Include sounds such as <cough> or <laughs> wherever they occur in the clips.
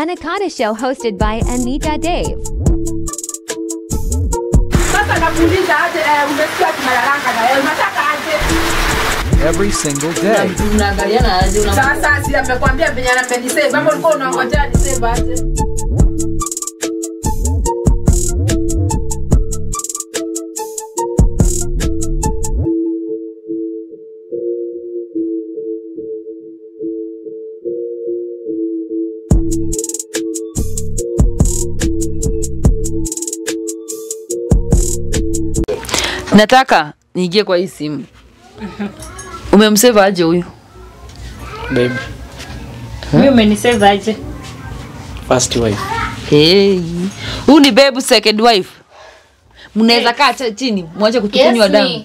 Anaconda Show hosted by Anita Dave. Sasa nakuuliza aje, eh, umesikia tunalalanga na wewe, unataka aje? every single day. Nataka niingie kwa hii simu umemseva aje huyu baby? Mimi umenisave aje? first wife hey. huyu ni babe second wife mnaweza kaa chini mwache kutukunywa Yes, damu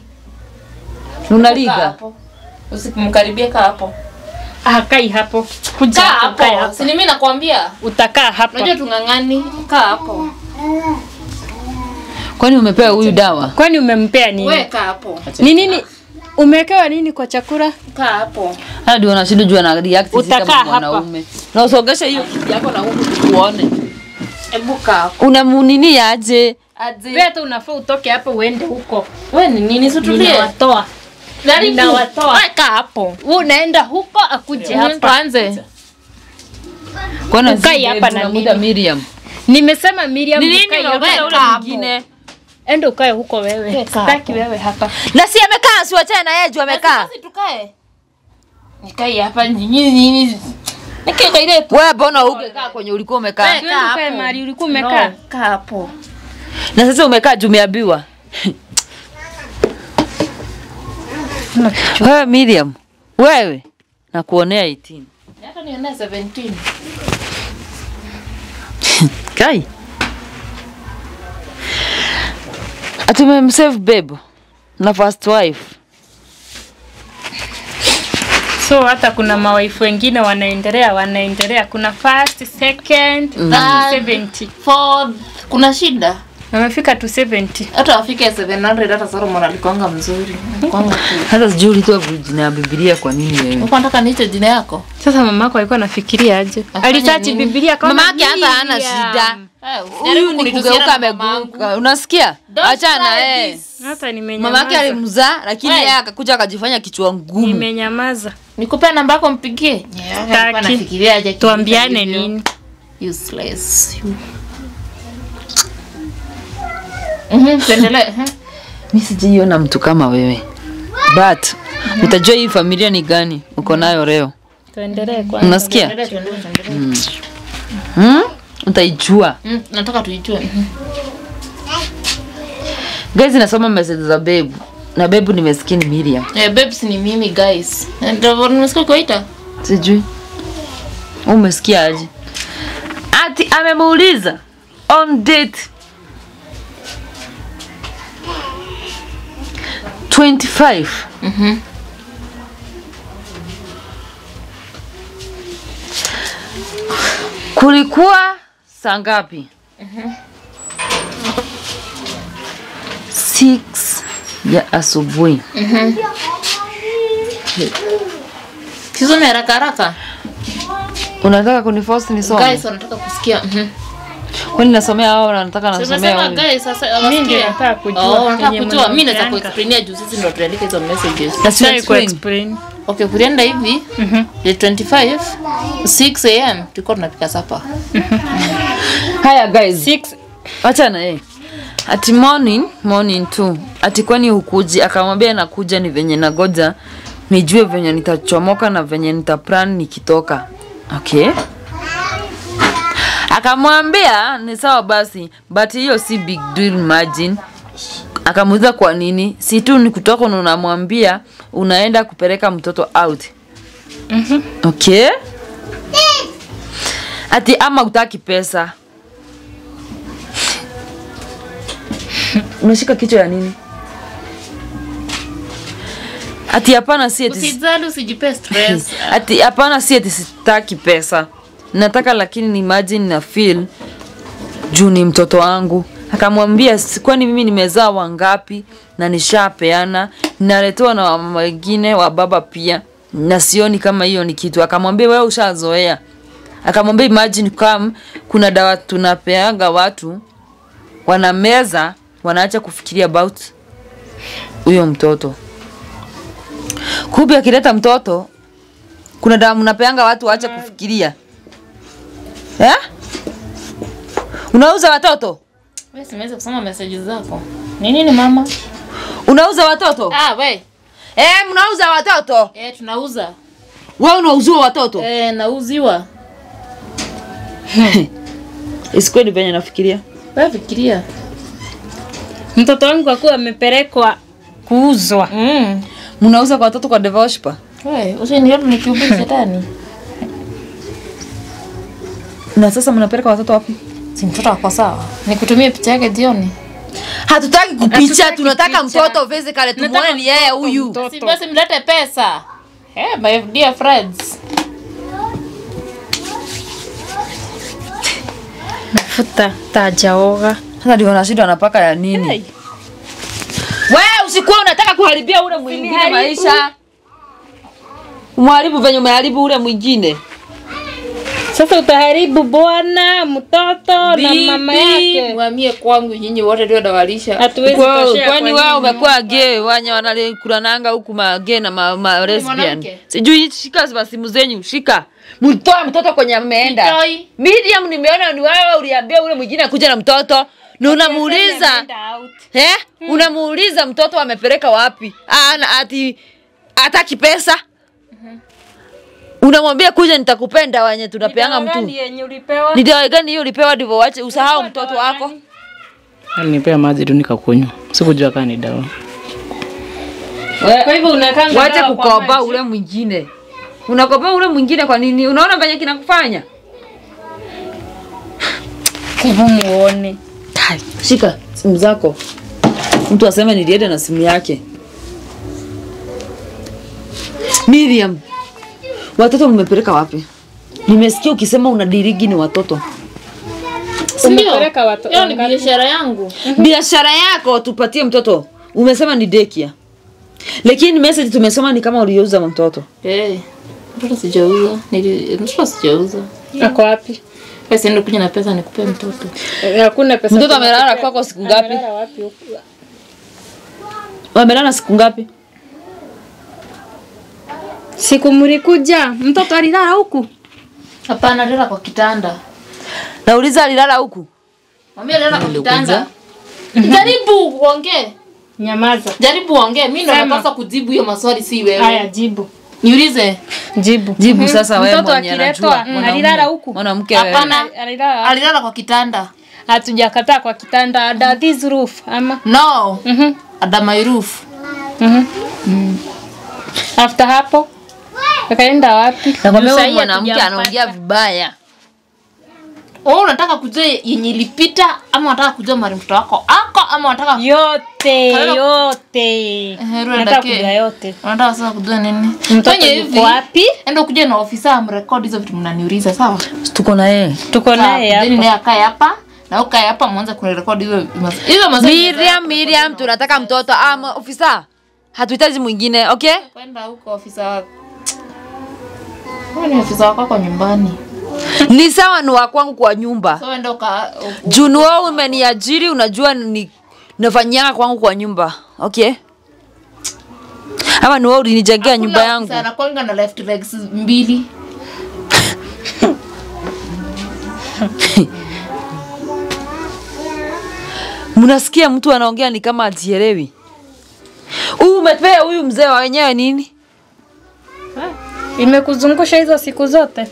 unaliga hapo. Usimkaribie kaa hapo. Ah, kai hapo. Kuja hapo. Si mimi nakwambia. Utakaa hapo. Unajua tung'ang'ani. Kaa hapo. Kwani umepewa huyu dawa Kwani umempea nini? Weka hapo. Ni nini? Umewekewa nini kwa chakula? Kaa hapo. hadi unashindwa jua na react sisi Utakaa kama hapa. mwanaume na usogeshe hiyo yako na huku tuone. Hebu kaa hapo. unamunini aje Aje. Wewe tu unafaa utoke hapo uende huko. Wewe ni nini? Situlie. Ninawatoa. Jaribu. Ninawatoa. Kaa hapo. Wewe unaenda huko akuje hapa. Tuanze. Kwani hapa na muda. Miriam Nimesema Miriam Ni nini ukae unaongea hapa. ule mwingine? Enda ukae huko wewe. Kaa Sitaki wewe hapa. na si amekaa siwachane na yeye juu amekaa Basi tukae. Nikae hapa nyinyi nini? Nikae ile tu. wewe mbona ukekaa kwenye ulikuwa umekaa Wewe Twende kaa mali hapo. ulikuwa umekaa. No, kaa hapo. na sasa umekaa juu umeambiwa wewe Miriam wewe nakuonea 18 Hata nionee 17. <laughs> kai atumemsave babe na first wife So hata kuna mawaifu wengine wanaendelea wanaendelea. Kuna first, second, mm. third, 70. Fourth. Kuna shida. Wamefika tu 70. hata afike 700 hata Solomon alikuanga mzuri. Hata sijui ulitoa jina ya Biblia kwa nini wewe? Uko nataka niite jina yako? Sasa mamako alikuwa anafikiria aje? Alisearch? Biblia kama mama yake hata hana shida. Eh, huyu ni kugeuka na ameguka unasikia? Acha achana yeye eh. Hata nimenyamaza. mama yake alimzaa lakini yeye akakuja akajifanya kichwa ngumu. Nimenyamaza. nikupe namba yako mpigie? Yeah, anafikiria aje Tuambiane nini? useless Mhm, tuendelee. Eh. mi sijaiona mtu kama wewe. But utajua hii familia ni gani? Uko nayo leo. Tuendelee kwanza. unasikia? Hmm. tuendelee, tuendelee. hmm? utaijua? Mm, nataka tuijue. Hmm. guys nasoma message za bebu na bebu nimesikia ni Miriam. Eh, babes ni mimi guys. Eh, ndio nimesikia kuita sijui. Umesikia aje? Ati amemuuliza on date 25 Mhm. kulikuwa saa ngapi? 6 ya asubuhi. Kisome haraka haraka. Unataka kuniforce nisome? Guys wanataka kusikia. Mhm. Kwani nasomea wao na nataka nasomea sasa Mimi ndio nataka kujua Oh, nataka kujua. Mimi naweza kuexplainia juu sisi ndio tuandike hizo messages. na si kuexplain. Okay, kulienda hivi Mhm. the 25 6 am tulikuwa tunapika sapa. haya guys. 6 acha na yeye. Ati morning morning tu. Ati kwani hukuji? Akamwambia nakuja ni venye nagoja. Nijue venye nitachomoka na venye nitaplan nikitoka. Okay akamwambia ni sawa basi but hiyo si big deal margin akamuuliza kwa nini? Si tu ni kutoka na unamwambia unaenda kupeleka mtoto out. Mm -hmm. okay. Ati ama utaki pesa. Unashika kichwa ya nini? Ati hapana si ati Usijali usijipe stress. <laughs> ati hapana si ati sitaki pesa nataka lakini ni imagine na feel juu ni mtoto wangu. Akamwambia kwani mimi nimezaa wangapi na nishapeana? Naletewa na wamama wengine wa baba pia. Na sioni kama hiyo ni kitu. Akamwambia wewe ushazoea. Akamwambia imagine kam kuna dawa tunapeaga watu wanameza wanaacha kufikiria about huyo mtoto. Kumbe akileta mtoto kuna dawa mnapeanga watu waache kufikiria eh? unauza watoto Wewe simeweza kusoma message zako. Ni nini mama? unauza watoto Ah, we. eh, mnauza watoto Eh, tunauza. Wewe unauziwa watoto Eh, nauziwa. <laughs> isikweli venye nafikiria Wewe fikiria. Mtoto wangu akuwa amepelekwa kuuzwa. Mm. mnauza kwa watoto kwa devoshpa Wewe, usiniona nikiubiri shetani. Na sasa mnapeleka watoto wapi Si mtoto wako sawa. Nikutumie picha yake jioni. hatutaki kupicha tunataka mtoto physically tumuone ni yeye huyu. Si basi mlete pesa. Hey, my dear friends. Mafuta tajaoga. sasa ndio nashindwa anapaka ya nini Hey. Wewe usikuwa unataka kuharibia ule mwingine maisha umharibu venye umeharibu ule mwingine Sasa utaharibu bwana, mtoto na mama yake. Mwamie kwangu nyinyi wote ndio dawalisha. Hatuwezi Kwa- kwani wao wamekuwa gay umekuwa gay nanga huku huku magay na ma, ma lesbian. sijui shika za simu zenyu shika. Mtoa mtoto kwenye ameenda. Medium nimeona ni wewe uliambia ule mwingine akuja na mtoto. Na unamuuliza eh unamuuliza mtoto amepeleka wapi? Ah, ati hataki pesa unamwambia kuja nitakupenda wenye tunapeanga Dawa gani mtu yenye ulipewa? ni dawa gani hiyo ulipewa ndivyo wache? Usahau mtoto wako. Alinipea maji tu nikakunywa. Sikujua kama ni dawa. Kwa hivyo unakanga wache kukopa kukoba ule mwingine. Unakopa ule mwingine kwa nini? Unaona venye kinakufanya. Hebu muone. Shika simu zako. Mtu aseme nilienda na simu yake. Miriam watoto mmepeleka wapi nimesikia ukisema una dirigi ni watoto Umepeleka watoto. Hiyo ni biashara yangu. biashara yako tupatie mtoto umesema ni dekia lakini message tumesoma ni kama uliuza mtoto Eh. Mtoto sijauza. Nili mtoto sijauza. Ako wapi? Pesa ndio kuja na pesa nikupe mtoto. Eh, Hakuna pesa. Mtoto amelala kwako siku ngapi? Amelala wapi huko? Amelala siku ngapi Siku mlikuja, mtoto alilala huku. Hapana, alilala kwa kitanda. nauliza alilala huku Mami alilala kwa kitanda. Jaribu uongee. Nyamaza. Jaribu uongee. Mimi ndo napaswa kujibu hiyo maswali si wewe. Haya, jibu. Niulize. Jibu. jibu sasa wewe Mtoto mwenye akiletwa, anajua mm, alilala huku. mwanamke wewe. Hapana. Alilala? Alilala kwa kitanda. Hatujakataa kwa kitanda under this roof ama. No. Mhm. Under my roof. Mhm. After hapo akaenda wapi? nakwambia mwanamke anaongea vibaya Wewe unataka kujua yenye ilipita ama unataka kujua mali mtoto wako ako ama unataka yote yote Unataka kujua yote unataka sasa kujua nini? Mtoto yuko wapi? Enda ukuje na ofisa amrekodi hizo vitu mnaniuliza sawa? tuko na yeye tuko naye yeye hapa Ndio akae hapa na ukae hapa mwanza kuna rekodi hizo hizo maswali. Miriam, Miriam, tunataka mtoto ama ofisa, hatuhitaji mwingine. Okay, Kwenda huko ofisa wako. Wewe ni wako kwa nyumbani. ni sawa, ni wa kwangu kwa nyumba. So enda uka u- Junu wewe umeniajiri, unajua ni nafanyaga kwangu kwa nyumba. Okay, ama ni wewe ulinijengea nyumba yangu? Sana kwanga na left legs mbili. <laughs> Mnasikia mtu anaongea ni kama ajielewi. Huyu umepea huyu mzee wa wenyewe nini? Imekuzungusha hizo siku zote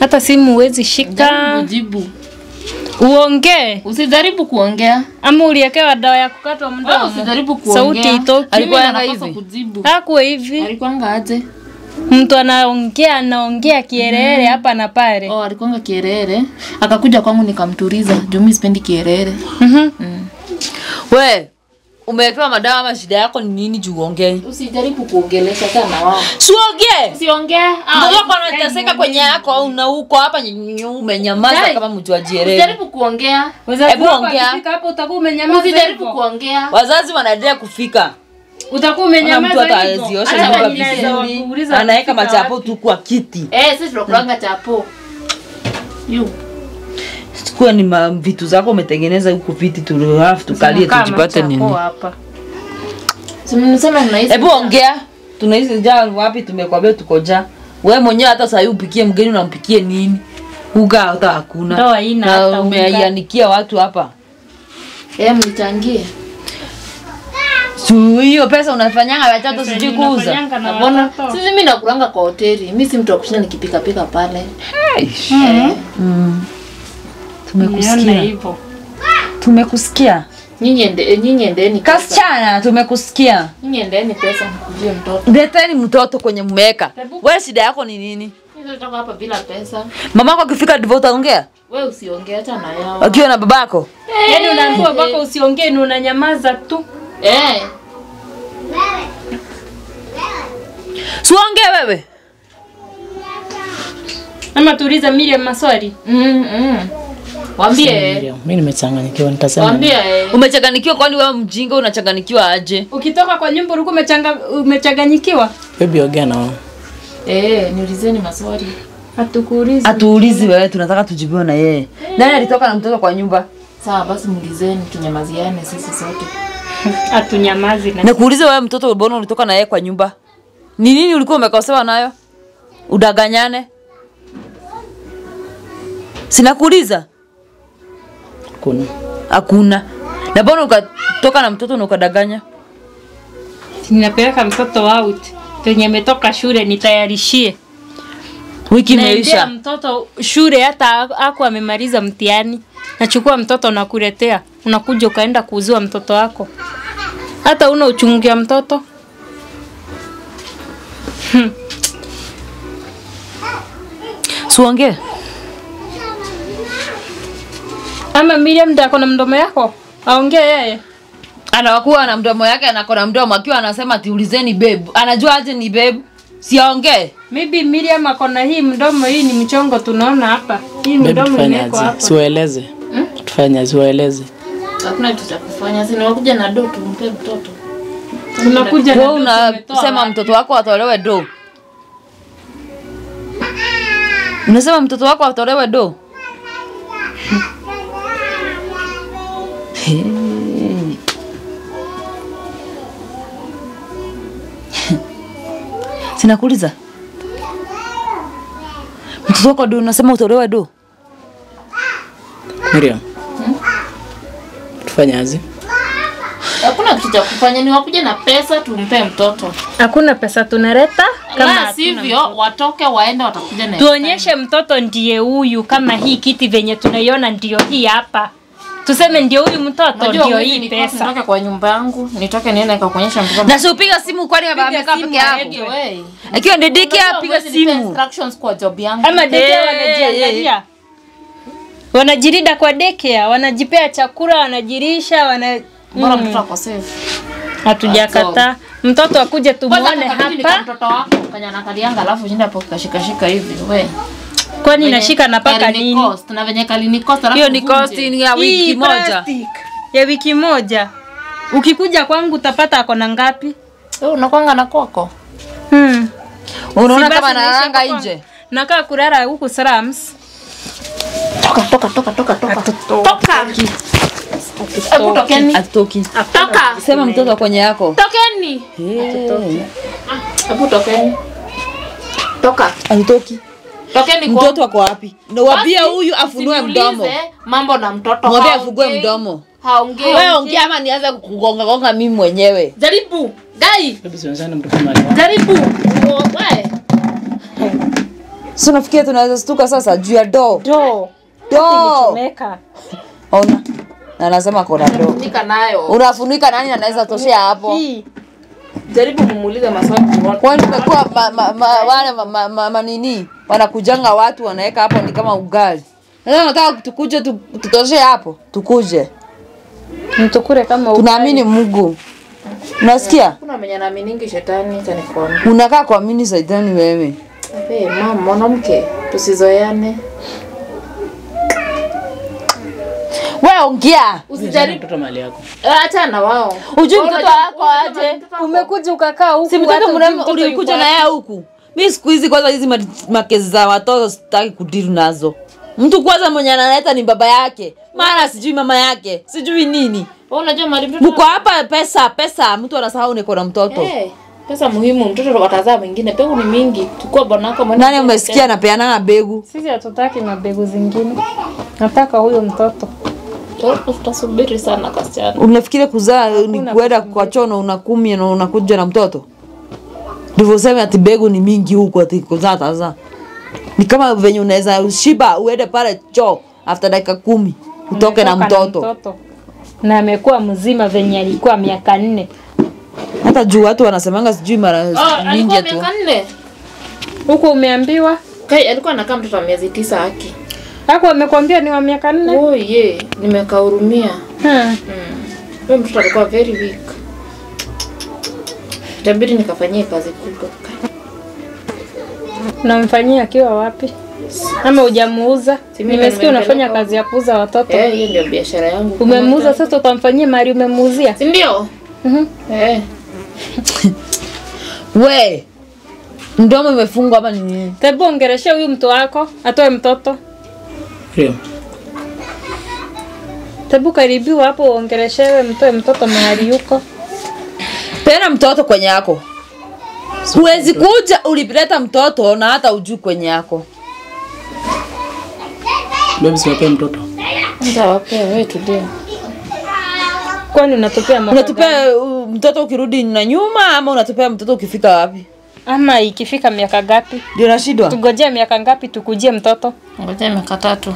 hata simu huwezi shika jibu. uongee Usijaribu kuongea. ama uliwekewa dawa ya kukatwa mdomo usijaribu kuongea. sauti itoki Alikuwa hivi? kujibu. hakuwa hivi Alikuanga aje? mtu anaongea anaongea kierere hapa na pale Oh, alikuanga kierere. Akakuja kwangu nikamtuliza, Juu mimi sipendi kierere. Mhm. We umewekewa madawa ama shida yako ni nini? Juu uongee Usijaribu kuongelesha sana wao. siongee. Usiongee. ndio wako anateseka kwenye yako au na huko hapa umenyamaza kama mtu ajielewe Usijaribu kuongea. Wazazi Hebu wako ongea. wakifika hapo utakuwa umenyamaza Usijaribu kuongea. Wazazi wanaendelea kufika. utakuwa umenyamaza mtu haweziosha nyumba vizuri, anaweka machapo tu kwa kiti. Eh, sisi tunakulanga chapo. You. Kuwa ni ma, vitu zako umetengeneza huku viti tu halafu tukalie tujipate nini? hebu ongea. Tunaishi jaa wapi? Tumekwambia tuko jaa we mwenyewe hata sahii upikie mgeni unampikie nini? Uga hata hakuna. Na umeianikia watu hapa. Eh, mlichangie. Hiyo pesa unafanyanga watoto sijui kuuza. Mbona? sisi mimi nakulanga kwa hoteli. Mimi si mtu wa kushinda nikipika pika pale. Hey. Eh. Nione tumekusikia hivyo. tumekusikia Nyinyi ende nyinyi endeni pesa. kasichana tumekusikia Nyinyi endeni pesa mkujie mtoto. leteni mtoto kwenye mmeweka Wewe shida yako ni nini hapa bila pesa. mamako akifika ndivyo utaongea Wewe usiongee hata na yao. akiwa na babako Hey, Yaani unaambiwa hey, usiongee ni unanyamaza tu. Eh. Hey. Suongee wewe Ama tuuliza Miriam maswali. Mm, mm. Waambie. Mimi nimechanganyikiwa nitasema Wambie. Umechanganyikiwa umechanganikiwa kwani wewe mjinga unachanganyikiwa aje Ukitoka kwa nyumba ulikuwa umechanga umechanganyikiwa? Baby ongea na wao Eh, niulizeni maswali. Hatukuulizi. hatuulizi wewe tunataka tujibiwe na yeye nani alitoka na mtoto kwa nyumba Sawa basi muulizeni tunyamaziane sisi sote. <laughs> Hatunyamazi na nakuuliza wewe mtoto ulibona ulitoka na yeye kwa nyumba ni nini ulikuwa umekosewa nayo udaganyane sinakuuliza kuna hakuna na mbona ukatoka na mtoto na ukadanganya? ninapeleka mtoto out. Penye ametoka shule nitayarishie. wiki imeisha. mtoto shule hata ako amemaliza mtihani. Nachukua mtoto nakuletea. Unakuja ukaenda kuuziwa mtoto wako. Hata una uchungia mtoto. siongee Ama Miriam ndio ako na mdomo yako? Aongee yeye. anawakuwa na mdomo yake anako na mdomo akiwa anasema tiulizeni babe anajua aje ni babe siongee Maybe Miriam ako na hii mdomo hii ni mchongo tunaona hapa. Hii mdomo ni imewekwa hapa. siwaeleze tufanye Tufanya siwaeleze Hakuna kitu cha kufanya. Si niwakuja na do tumpe mtoto. Unakuja na ndoto unasema mtoto wako atolewe do unasema mtoto wako atolewe do Hey. <laughs> sinakuuliza mtoto wako do unasema utolewe do Miriam tufanye azi Hakuna kitu cha kufanya. ni wakuje na pesa tumpe mtoto. Hakuna pesa tunaleta kama sivyo watoke waende watakuja na tuonyeshe mtoto ndiye huyu kama hii kiti venye tunaiona ndio hii hapa tuseme ndio huyu mtoto ndio hii pesa Nitoke kwa nyumba yangu, nitoke niende nikakuonyesha mtoto. na siupiga simu kwani baba amekaa peke yako akiwa ndio Unajua apiga simu instructions kwa job yangu. ama deke wanajiangalia wanajirida kwa dekea wanajipea chakula wanajirisha wana mbona mtoto ako safe. hatujakataa mtoto akuje tumuone hapa mtoto wako kanya anakalianga alafu shinda hapo kashikashika hivi. We. Kwani nashika napaka nini cost, na venye kalini cost alafu hiyo ni cost ya wiki moja ya wiki moja ukikuja kwangu utapata ako na ngapi Wewe unakwanga na kwako. hmm. unaona Si kama basi nalanga nje nakaa kulala huku slums Toka toka toka toka toka. Toka. Hebu tokeni. atoki Toka. sema mtoto kwenye yako Tokeni. Hebu tokeni. Toka. atoki Tokeni kwa mtoto ako wapi? Nawambia wabia huyu afunue mdomo. Mambo na mtoto. mwambie afungue mdomo. Haongei. wewe ongea ama nianze kugongagonga mimi mwenyewe? Jaribu. Gai. Jaribu. Wewe. si unafikia tunaweza stuka sasa juu ya do do do meka ona. Na anasema kona do unafunika nani anaweza toshea hapo? Jaribu kumuuliza maswali. Kwani manini ma, ma, ma, wale ma, ma, ma, manini wanakujanga watu wanaweka hapo ni kama ugali. Sasa nataka tukuje tu, tutoshee hapo tukuje. Mtukure kama tunaamini mungu. Unasikia? Kuna mwenye naaminingi shetani acha unakaa kuamini shetani wewe? Hey, mama mwanamke tusizoeane. Wewe ongea. Usijaribu. mtoto mali yako. Acha na wao. ujui mtoto wako aje? umekuja ukakaa huku si mtoto ulikuja na yeye huku mi siku hizi kwanza hizi makezi za watoto sitaki kudiri nazo. Mtu kwanza mwenye analeta ni baba yake. Mara sijui mama yake. Sijui nini. Wewe unajua mali mtoto mko hapa pesa pesa. Mtu anasahau niko na mtoto. Hey. pesa muhimu. Mtoto watazaa mwingine. Pegu ni mingi. Chukua bwanako mwana. nani umesikia anapeanana begu Sisi hatutaki mabegu zingine, nataka huyo mtoto. Mtoto tutasubiri sana kasichana unafikiri kuzaa ni kuenda kwa chono unakumia na unakuja na mtoto ndivyo useme ati begu ni mingi huku ati kuzaa tazaa ni kama venye unaweza ushiba uende pale choo after dakika kumi utoke na mtoto na amekuwa mzima venye alikuwa miaka nne. hata juu watu wanasemanga sijui mara Oh, mingi tu. miaka nne Huku umeambiwa kai alikuwa anakaa mtoto wa miezi tisa haki Hapo amekwambia ni wa miaka nne. oh ye nimekahurumia Hmm. Mm. mtoto alikuwa very weak itabidi nikafanyie kazi kubwa Unamfanyia akiwa wapi? Ama hujamuuza? Si Nimesikia unafanya kazi ya kuuza watoto. eh hiyo ndio biashara yangu Umemuuza sasa, utamfanyia mali umemuuzia? si ndio Mhm. eh <laughs> we mdomo imefungwa hapa ni nini Tebu ongeresha huyu mtu wako atoe mtoto. Ndio. Tebu karibiwa hapo uongereshewe mtoe mtoto mahali yuko. Pena mtoto kwenye yako huwezi kuja ulipileta mtoto na hata ujui kwenye yako Baby siwapee mtoto. nitawapea wewe tulia Kwani unatupea mama? unatupea uh, mtoto ukirudi na nyuma ama unatupea mtoto ukifika wapi Ama ikifika miaka gapi? ndio nashindwa Tungojea miaka ngapi tukujie mtoto? Ngojea miaka tatu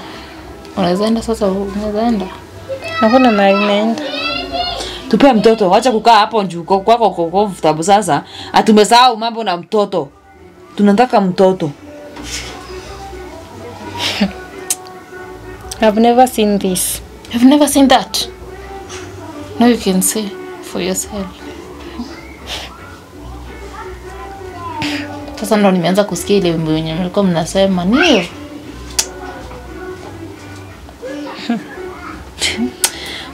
unaweza enda sasa unaweza enda Hakuna mahali naenda. Tupea mtoto wacha kukaa hapo juu kwa- kwako kwa vitabu. sasa atumesahau mambo na mtoto tunataka mtoto <laughs> I've never seen this. You've never seen that now you can see for yourself sasa ndo nimeanza kusikia ile wimbo yenye mlikuwa mnasema niyo.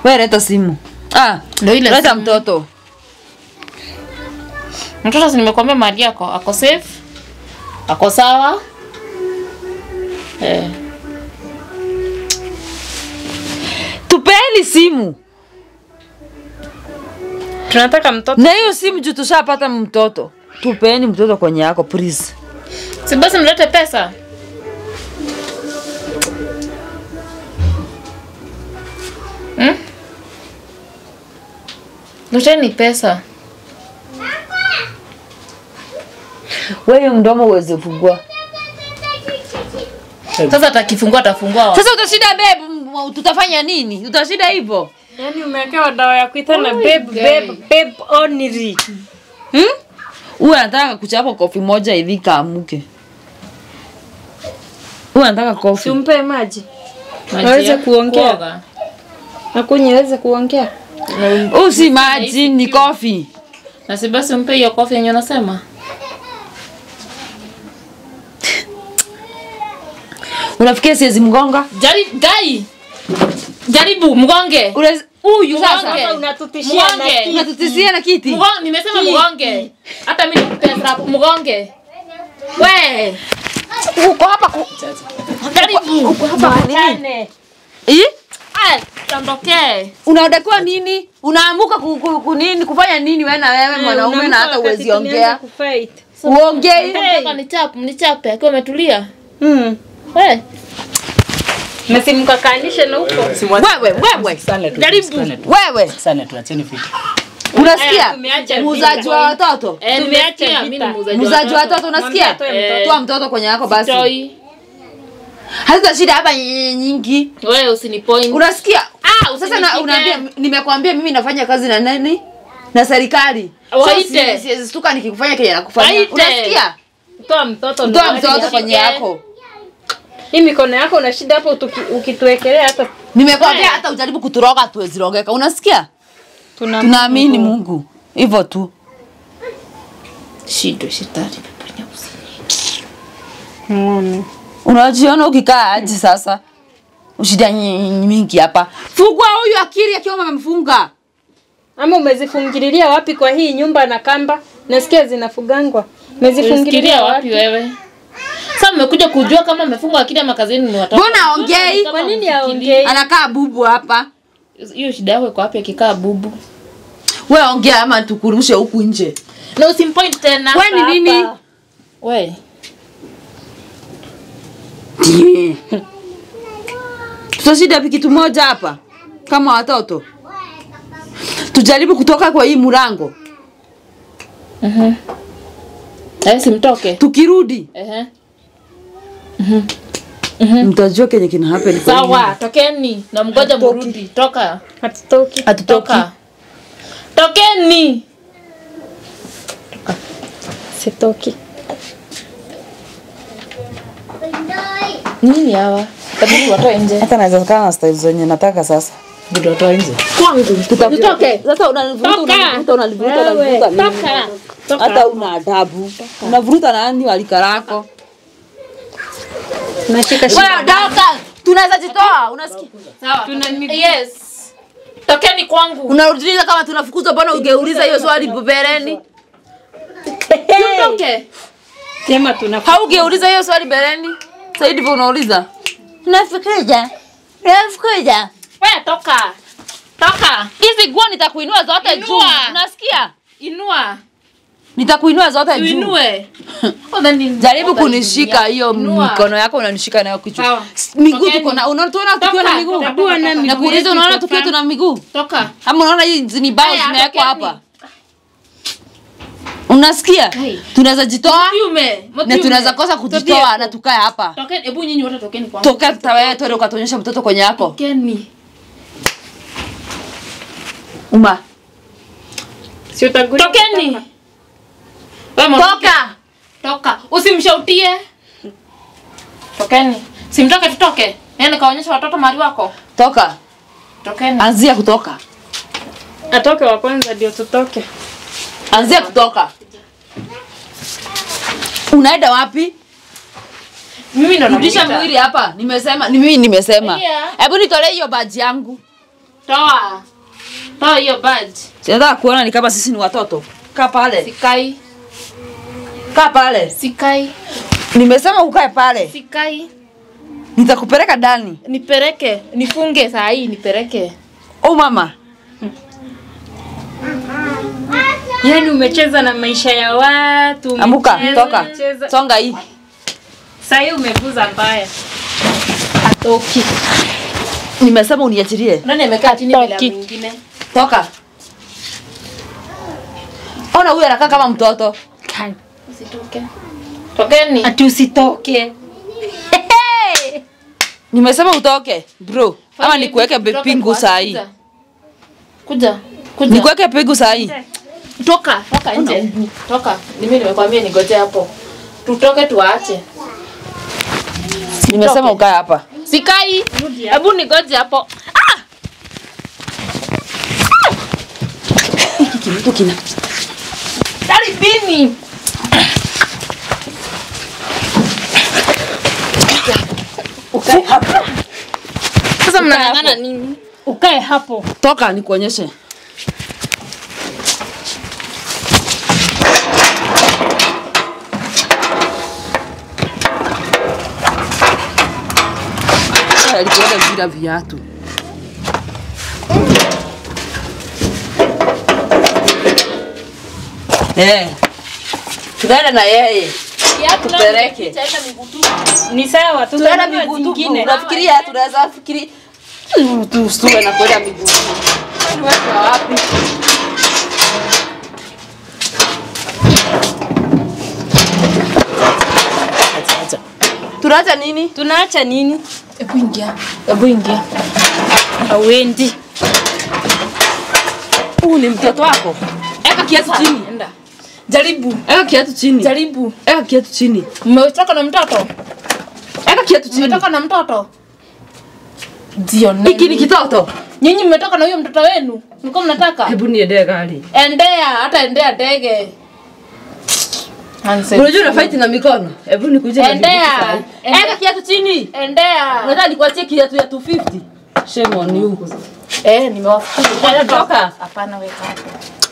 Wewe leta simu ah, Ndio ile leta mtoto. Mtoto si nimekwambia mali yako ako safe ako sawa. Eh. Tupeni simu. Tunataka mtoto. na hiyo simu juu tushapata mtoto. Tupeni mtoto kwenye yako please. Si basi mlete pesa? Hmm? Leteni pesa. Wewe mdomo uweze fungua sasa atakifungua atafungua sasa utashinda babe utafanya tutafanya nini? Utashida hivyo? Yaani umewekewa dawa ya kuitana babe babe. babe only. huyu anataka kuchapa kofi moja hivi kaamuke huyu anataka kofi. Tumpe maji. Maji Aweze ya kuongea. Akunye aweze kuongea. Huu si maji ni kofi na si basi mpe hiyo kofi yenye unasema unafikia siwezi mgonga jaribu gai jaribu mgonge Ule huyu sasa unatutishia na kiti. Unatutishia na kiti Mgonge, nimesema mgonge hata mimi nikupea rap mgonge we. Uko hapa ku... jaribu Uko hapa nini? Ah, tondokee unaodakiwa nini? Unaamuka ku, ku, ku, nini? Kufanya nini wewe na wewe mwanaume na hata uwezi ongea. uongei. Nataka nichape nichape akiwa umetulia Mm. Na huko. wewe wewe. Jaribu. wewe. Sana tuacheni vitu. unasikia? Muuzaji wa watoto. Eh, Tumeacha mimi muuzaji wa watoto unasikia? mtoto. toa mtoto kwenye yako basi. Toi. Hazita shida hapa nyingi. Wewe usinipoint. Unasikia? Ah sasa unaambia nimekwambia mimi nafanya kazi na nani? Na serikali. Waite. So, si- siwezi stuka nikikufanya kile nakufanya. Waite. unasikia? Toa mtoto. ndio. toa mtoto kwenye yako. Hii mikono yako una shida hapo ukituwekelea hata nimekwambia hata ujaribu kuturoga tuwezirogeka. Unasikia? Tunaamini mungu. Hivyo tu. Shindo shetani peponya usini muone. Unajiona ukikaa aje sasa ushida mingi hapa fungua huyu akili akiwa amemfunga Ama umezifungililia wapi kwa hii nyumba na kamba? Nasikia zinafugangwa. Umezifungililia wapi? wapi wewe Sasa mmekuja kujua kama amefungwa akili ama kazini ni watoto. Mbona ongei? Kwa nini aongei? Anakaa bubu hapa. Hiyo shida yako iko wapi akikaa bubu? Wewe ongea ama tukurushe huku nje. Na usimpoint tena. Wewe ni nini? We. <laughs> Tutashida piki kitu moja hapa kama watoto? Tujaribu kutoka kwa hii mlango. Eh, simtoke. Tukirudi Ehe. mtajua kenye kina happen. Sawa, tokeni na mgoja mrudi. Toka. Hatutoki. Hatutoki. Toka. Tokeni. Sitoki. Nini hawa? Tabidi watoe nje. hata naweza kaa na style zenye nataka sasa Watoe nje. Kwangu. Nitoke. Sasa unanivuruta unanivuruta unanivuruta unanivuruta Toka. Toka. Hata una adabu. Unavuruta nani walika lako? Nashika Wewe doka. Tunaweza jitoa. Unasikia? Sawa. Yes. Tokeni kwangu. Unarudiliza kama tunafukuzwa, bwana ungeuliza hiyo swali bubereni. Tutoke. Sema tunafukuzwa haugeuliza hiyo swali mbeleni? Sasa ndivyo unauliza. Nafukuja. Nafukuja. Wewe toka. Toka. Hizi nguo nitakuinua zote juu. Unasikia? Inua. Nitakuinua zote juu. Uinue. <laughs> Jaribu kunishika hiyo mikono yako unanishika nayo kichwa. Miguu tuko na unaona tuona tukiwa na miguu. Na kuuliza Nakuuliza unaona tukiwa tuna miguu? Toka. Ama unaona hizi ni bao zimewekwa hapa? Unasikia? Tunaweza jitoa na tunaweza kosa kujitoa na tukae hapa. Tokeni. Hebu nyinyi wote tokeni kwangu. Toka tutawewe tore ukatuonyesha mtoto kwenye yako. Tokeni. Uma. Tokeni. Wewe. Toka. Toka. Usimshautie. Tokeni. Simtoke tutoke. Yaani kaonyesha watoto mali wako. Toka. Tokeni. Anzia kutoka. Atoke wa kwanza ndio tutoke. Anzia kutoka. Unaenda wapi? Mimi ndo narudisha mwili hapa. Nimesema, ni mimi nimesema. Hebu Yeah. Nitolee hiyo badge yangu. Toa. Toa hiyo badge. Sinataka kuona ni kama sisi ni watoto. Kaa pale. Sikai. Kaa pale. Sikai. Nimesema ukae pale. Sikai. Nitakupeleka ndani. Nipeleke. Nifunge saa hii nipeleke. Oh mama. Yaani umecheza na maisha ya watu. Amuka, toka. Songa hii. Sasa hii umevuza mbaya. Atoki. Nimesema uniachilie. Nani amekaa chini bila mwingine? Toka. Ona huyu anakaa kama mtoto. Kani. Usitoke. Tokeni. Ati usitoke. Nimesema utoke, bro. Ama nikuweke pingu kwanza, saa hii. kuja. Kuja. Kuja. Nikuweke pingu saa hii. Toka, toka nje. Toka. Mimi nimekwambia nigoje hapo. Tutoke tuache. Nimesema ukae hapa. Sikai. Hebu nigoje hapo. Hiki kitu kina. Karibini. Ukae hapo Sasa mnang'ang'ana nini? Ukae hapo. Toka nikuonyeshe. Alikuenda bila viatu. Eh. Tunaenda na yeye. Tupeleke. Itaenda miguu tu. Ni sawa, Tunaenda miguu tupu. zingine. Unafikiria tunaweza fikiri tu tuwe na kwenda miguu. Wewe wapi? Acha, acha. Tunaacha nini? Tunaacha nini? Hebu ingia. Hebu ingia. Hauendi. Huu ni mtoto wako. Eka kiatu chini. Enda. Jaribu. Eka kiatu chini. Jaribu. Eka kiatu chini. Mmetoka na mtoto? Eka kiatu chini. Mmetoka na mtoto? Ndio Hiki ni kitoto. Nyinyi mmetoka na huyo mtoto wenu? Mlikuwa mnataka? Hebu niendee gari. Endea, hata endea ndege. Unajua una fight na mikono. Hebu nikuje Endea. Endea. Eka kiatu chini. Endea. Unataka nikuachie kiatu ya 250? Shame on you. Eh, nimewafukuza. Toka. Hapana, weka hapo.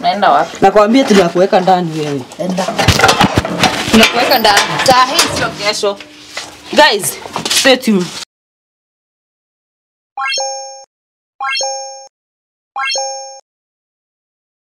Naenda wapi? Nakwambia tunakuweka ndani wewe. Enda. Tunakuweka ndani. Saa hii sio kesho. guys stay tuned